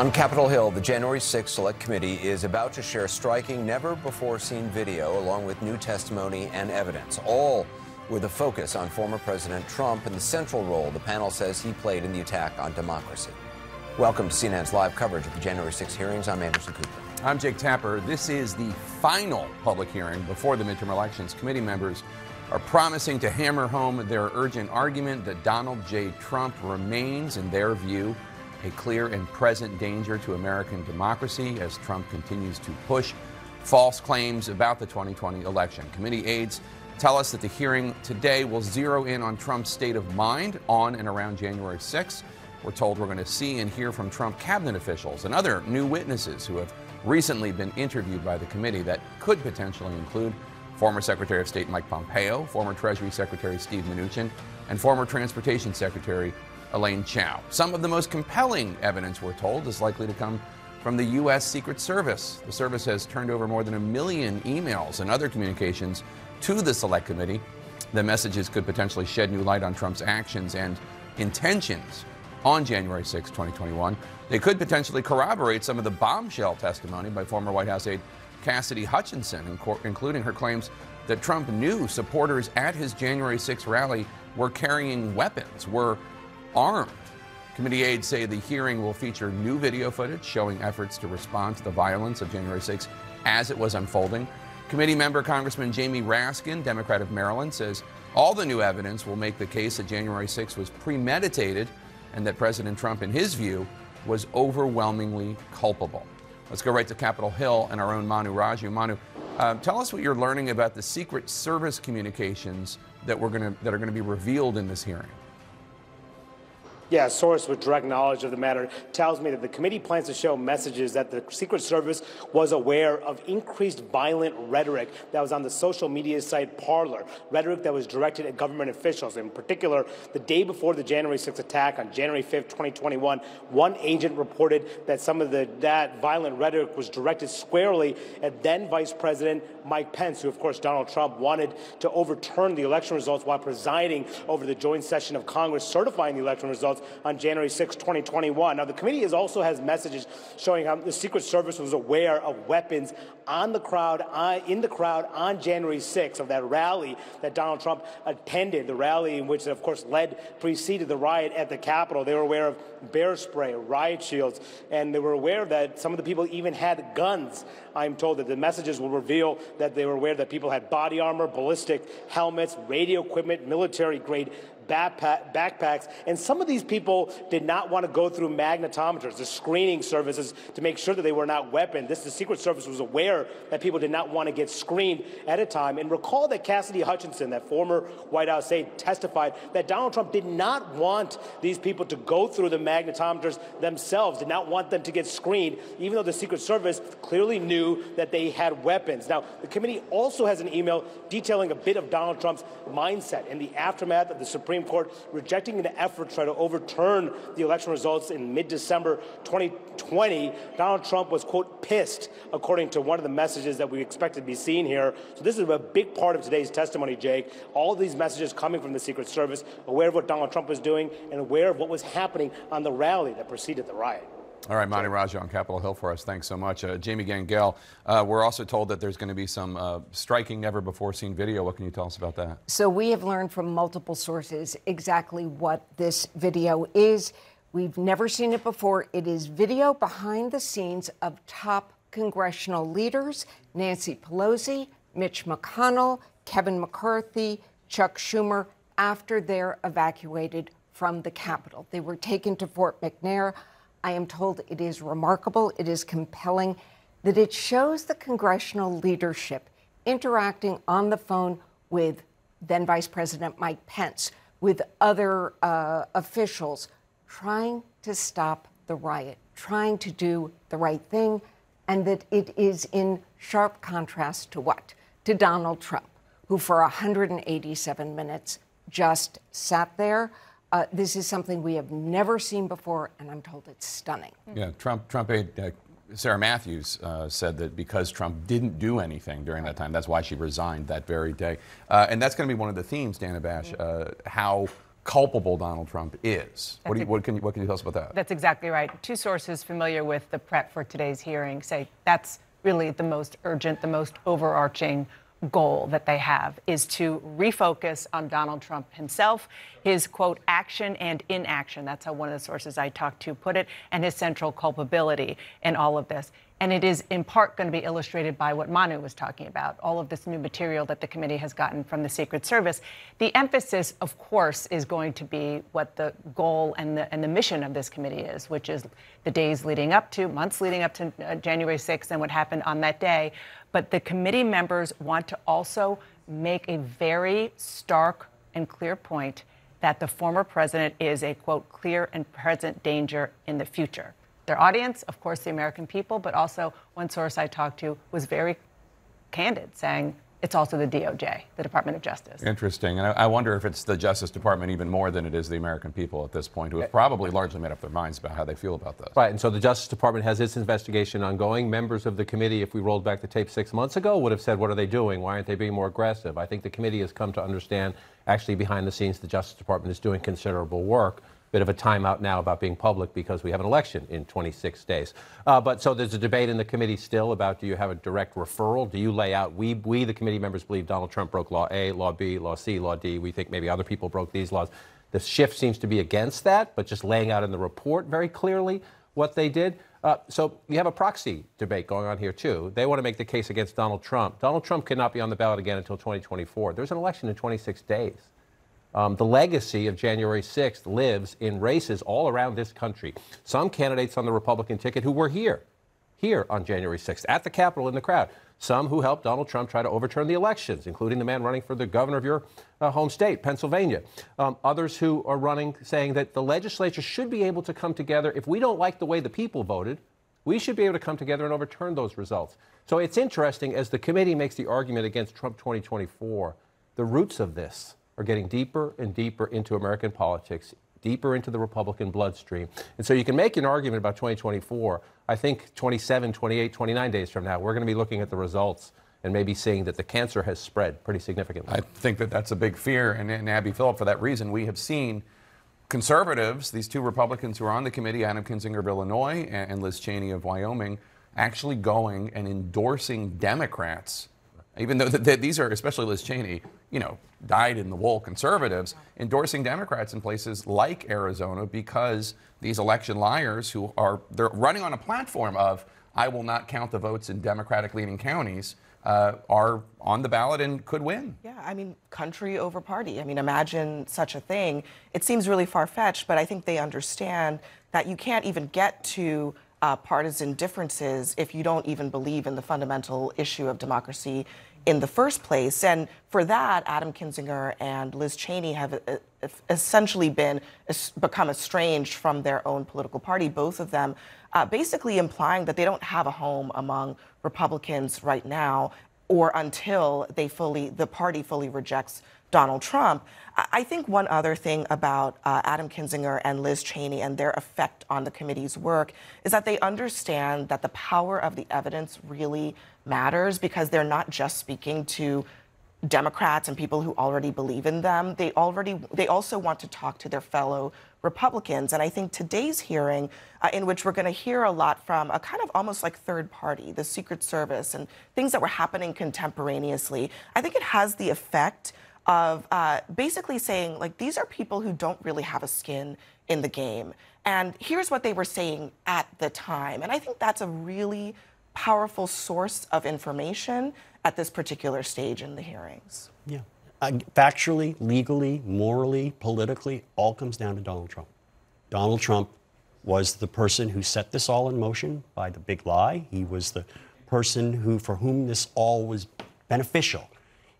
On Capitol Hill, the January 6th Select Committee is about to share striking, never before seen video along with new testimony and evidence, all with a focus on former President Trump and the central role the panel says he played in the attack on democracy. Welcome to CNN's live coverage of the January 6 hearings. I'm Anderson Cooper. I'm Jake Tapper. This is the final public hearing before the midterm elections. Committee members are promising to hammer home their urgent argument that Donald J. Trump remains, in their view, a clear and present danger to American democracy as Trump continues to push false claims about the 2020 election. Committee aides tell us that the hearing today will zero in on Trump's state of mind on and around January 6th. We're told we're going to see and hear from Trump cabinet officials and other new witnesses who have recently been interviewed by the committee that could potentially include former Secretary of State Mike Pompeo, former Treasury Secretary Steve Mnuchin, and former Transportation Secretary Elaine Chao. Some of the most compelling evidence, we're told, is likely to come from the U.S. Secret Service. The service has turned over more than a million emails and other communications to the Select Committee. The messages could potentially shed new light on Trump's actions and intentions on January 6, 2021. They could potentially corroborate some of the bombshell testimony by former White House aide Cassidy Hutchinson, including her claims that Trump knew supporters at his January 6 rally were carrying weapons, were armed. Committee aides say the hearing will feature new video footage showing efforts to respond to the violence of January 6 as it was unfolding. Committee member Congressman Jamie Raskin, Democrat of Maryland, says all the new evidence will make the case that January 6 was premeditated and that President Trump, in his view, was overwhelmingly culpable. Let's go right to Capitol Hill and our own Manu Raju. Manu, uh, tell us what you're learning about the Secret Service communications that we're to that are going to be revealed in this hearing. Yeah, a source with direct knowledge of the matter tells me that the committee plans to show messages that the Secret Service was aware of increased violent rhetoric that was on the social media site Parler, rhetoric that was directed at government officials. In particular, the day before the January 6th attack on January 5th, 2021, one agent reported that some of the, that violent rhetoric was directed squarely at then Vice President Mike Pence, who, of course, Donald Trump wanted to overturn the election results while presiding over the joint session of Congress certifying the election results on January 6, 2021. Now, the committee also has messages showing how the Secret Service was aware of weapons on the crowd, uh, in the crowd on January 6 of that rally that Donald Trump attended, the rally in which, of course, led, preceded the riot at the Capitol. They were aware of bear spray, riot shields, and they were aware that some of the people even had guns. I'm told that the messages will reveal that they were aware that people had body armor, ballistic helmets, radio equipment, military grade backpacks. And some of these people did not want to go through magnetometers, the screening services, to make sure that they were not weaponed. This, the Secret Service was aware that people did not want to get screened at a time. And recall that Cassidy Hutchinson, that former White House aide, testified that Donald Trump did not want these people to go through the magnetometers themselves, did not want them to get screened, even though the Secret Service clearly knew that they had weapons. Now, the committee also has an email detailing a bit of Donald Trump's mindset in the aftermath of the Supreme Supreme Court rejecting an effort to try to overturn the election results in mid-December 2020, Donald Trump was, quote, pissed, according to one of the messages that we expect to be seen here. So this is a big part of today's testimony, Jake. All these messages coming from the Secret Service, aware of what Donald Trump was doing and aware of what was happening on the rally that preceded the riot. All right, Manu Raju on Capitol Hill for us. Thanks so much. Uh, Jamie Gangel, uh, we're also told that there's going to be some uh, striking, never before seen video. What can you tell us about that? So, we have learned from multiple sources exactly what this video is. We've never seen it before. It is video behind the scenes of top congressional leaders Nancy Pelosi, Mitch McConnell, Kevin McCarthy, Chuck Schumer, after they're evacuated from the Capitol. They were taken to Fort McNair. I am told it is remarkable, it is compelling, that it shows the congressional leadership interacting on the phone with then Vice President Mike Pence, with other uh, officials, trying to stop the riot, trying to do the right thing, and that it is in sharp contrast to what? To Donald Trump, who for 187 minutes just sat there uh, this is something we have never seen before, and I'm told it's stunning. Yeah, Trump, Trump aide uh, Sarah Matthews uh, said that because Trump didn't do anything during that time, that's why she resigned that very day. Uh, and that's going to be one of the themes, Dana Bash, uh, how culpable Donald Trump is. What, you, what, can you, what can you tell us about that? That's exactly right. Two sources familiar with the prep for today's hearing say that's really the most urgent, the most overarching goal that they have is to refocus on Donald Trump himself, his quote, action and inaction. That's how one of the sources I talked to put it, and his central culpability in all of this. And it is in part going to be illustrated by what Manu was talking about, all of this new material that the committee has gotten from the Secret Service. The emphasis, of course, is going to be what the goal and the, and the mission of this committee is, which is the days leading up to, months leading up to uh, January 6th and what happened on that day. But the committee members want to also make a very stark and clear point that the former president is a, quote, clear and present danger in the future their audience, of course, the American people, but also one source I talked to was very candid, saying it's also the DOJ, the Department of Justice. Interesting. And I, wonder if it's the Justice Department even more than it is the American people at this point, who have probably largely made up their minds about how they feel about this. Right. And so the Justice Department has its investigation ongoing. Members of the committee, if we rolled back the tape six months ago, would have said, What are they doing? Why aren't they being more aggressive? I think the committee has come to understand actually behind the scenes the Justice Department is doing considerable work bit of a timeout now about being public because we have an election in 26 days. Uh, but so there's a debate in the committee still about do you have a direct referral? Do you lay out, we, we, the committee members, believe Donald Trump broke Law A, Law B, Law C, Law D. We think maybe other people broke these laws. The shift seems to be against that, but just laying out in the report very clearly what they did. Uh, so you have a proxy debate going on here, too. They want to make the case against Donald Trump. Donald Trump cannot be on the ballot again until 2024. There's an election in 26 days. Um, the legacy of January 6th lives in races all around this country. Some candidates on the Republican ticket who were here, here on January 6th, at the Capitol in the crowd. Some who helped Donald Trump try to overturn the elections, including the man running for the governor of your uh, home state, Pennsylvania. Um, others who are running saying that the legislature should be able to come together. If we don't like the way the people voted, we should be able to come together and overturn those results. So it's interesting as the committee makes the argument against Trump 2024, the roots of this are getting deeper and deeper into American politics, deeper into the Republican bloodstream. And so you can make an argument about 2024. I think 27, 28, 29 days from now, we're going to be looking at the results and maybe seeing that the cancer has spread pretty significantly. I think that that's a big fear. And, and Abby Phillip, for that reason, we have seen conservatives, these two Republicans who are on the committee, Adam Kinzinger of Illinois and Liz Cheney of Wyoming, actually going and endorsing Democrats even though these are, especially Liz Cheney, you know, dyed in the wool conservatives, endorsing Democrats in places like Arizona because these election liars who are they're running on a platform of I will not count the votes in Democratic leaning counties uh, are on the ballot and could win. Yeah, I mean, country over party. I mean, imagine such a thing. It seems really far fetched, but I think they understand that you can't even get to uh, partisan differences if you don't even believe in the fundamental issue of democracy in the first place. And for that, Adam Kinzinger and Liz Cheney have uh, essentially been become estranged from their own political party. Both of them, uh, basically implying that they don't have a home among Republicans right now, or until they fully the party fully rejects Donald Trump. I think one other thing about uh, Adam Kinzinger and Liz Cheney and their effect on the committee's work is that they understand that the power of the evidence really matters because they're not just speaking to Democrats and people who already believe in them. They already they also want to talk to their fellow Republicans. And I think today's hearing, uh, in which we're going to hear a lot from a kind of almost like third party, the Secret Service, and things that were happening contemporaneously, I think it has the effect of uh, basically saying, like, these are people who don't really have a skin in the game. And here's what they were saying at the time. And I think that's a really powerful source of information at this particular stage in the hearings. Yeah. Uh, factually, legally, morally, politically, all comes down to Donald Trump. Donald Trump was the person who set this all in motion by the big lie. He was the person who, for whom this all was beneficial.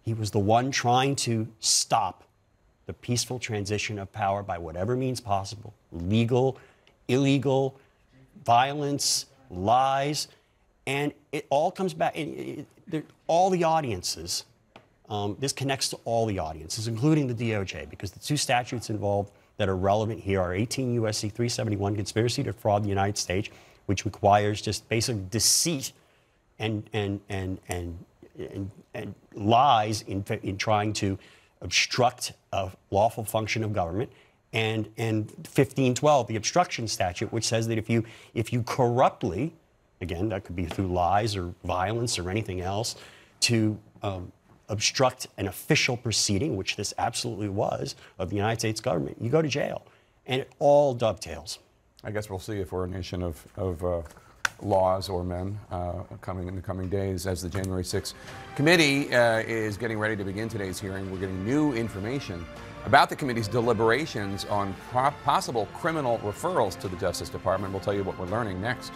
He was the one trying to stop the peaceful transition of power by whatever means possible legal, illegal, violence, lies. And it all comes back, it, it, all the audiences, um, this connects to all the audiences, including the DOJ, because the two statutes involved that are relevant here are 18 U.S.C. 371, conspiracy to fraud the United States, which requires just basic deceit and, and, and, and and, and lies in, in trying to obstruct a lawful function of government, and and 1512, the obstruction statute, which says that if you if you corruptly, again that could be through lies or violence or anything else, to um, obstruct an official proceeding, which this absolutely was of the United States government, you go to jail, and it all dovetails. I guess we'll see if we're a nation of, of uh, laws or men uh, coming in the coming days as the January 6th committee uh, is getting ready to begin today's hearing. We're getting new information about the committee's deliberations on possible criminal referrals to the Justice Department. We'll tell you what we're learning next.